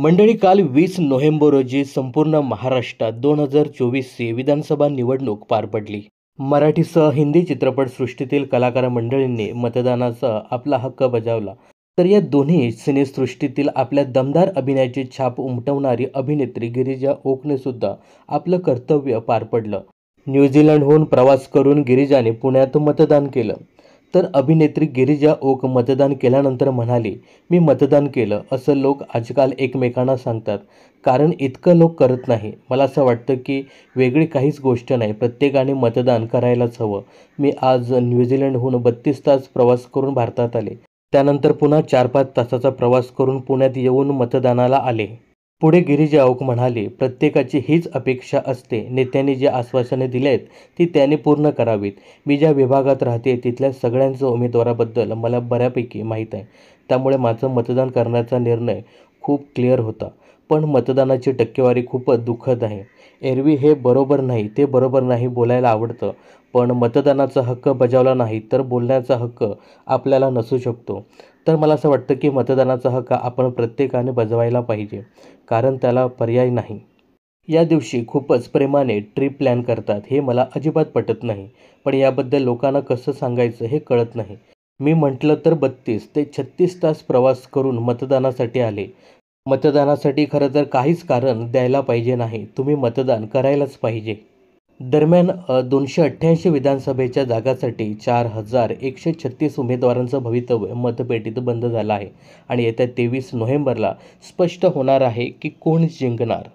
मंडळी काल वीस नोव्हेंबर रोजी संपूर्ण महाराष्ट्रात दोन हजार चोवीसची विधानसभा निवडणूक पार पडली. मराठीसह हिंदी चित्रपटसृष्टीतील कलाकार मंडळींनी मतदानाचा आपला हक्क बजावला. तर या दोन्ही सिनेसृष्टीतील आपल्या दमदार अभिनयाची छाप उमटवणारी अभिनेत्री गिरिजा ओकनेसुद्धा आपलं कर्तव्य पार पडलं. न्यूझीलंडहून प्रवास करून गिरिजाने पुण्यात मतदान केलं. तर अभिनेत्री गिरिजा ओक मतदान केल्यानंतर म्हणाली मी मतदान केलं असं लोक आजकाल एकमेकांना सांगतात. कारण इतकं लोक करत नाही. मला असं वाटतं की वेगळी काहीच गोष्ट नाही. प्रत्येकाने मतदान करायलाच हवं. मी आज न्यूझीलंडहून बत्तीस तास प्रवास करून भारतात आले. त्यानंतर पुन्हा चार पाच तासाचा प्रवास करून पुण्यात येऊन मतदानाला आले. पुढे गिरिजा ओक म्हणाले प्रत्येकाची हीच अपेक्षा असते. नेत्यांनी जी आश्वासने दिली आहेत ती त्यांनी पूर्ण करावीत. मी ज्या विभागात राहते तिथल्या सगळ्यांचं उमेदवाराबद्दल मला बऱ्यापैकी माहीत आहे. त्यामुळे माझं मतदान करण्याचा निर्णय खूप क्लिअर होता. पण मतदानाची टक्केवारी खूपच दुःखद आहे. एरवी हे बरोबर नाही ते बरोबर नाही बोलायला आवडतं. पण मतदानाचा हक्क बजावला नाही तर बोलण्याचा हक्क आपल्याला नसू शकतो. तर मला असं वाटतं की मतदानाचा हक्क आपण प्रत्येकाने बजवायला पाहिजे कारण त्याला पर्याय नाही. या दिवशी खूपच प्रेमाने ट्रिप प्लॅन करतात हे मला अजिबात पटत नाही. पण याबद्दल लोकांना कसं सांगायचं हे कळत नाही. मी म्हटलं तर बत्तीस ते छत्तीस तास प्रवास करून मतदानासाठी आले. मतदानासाठी खरं तर काहीच कारण द्यायला पाहिजे नाही. तुम्ही मतदान करायलाच पाहिजे. दरम्यान दोनशे अठ्ठ्याऐंशी विधानसभेच्या जागासाठी चार हजार एकशे छत्तीस उमेदवारांचं भवितव्य मतपेटीत बंद झालं आहे. आणि येत्या तेवीस नोव्हेंबरला स्पष्ट होणार आहे की कोण जिंकणार.